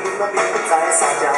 Tapi 撒娇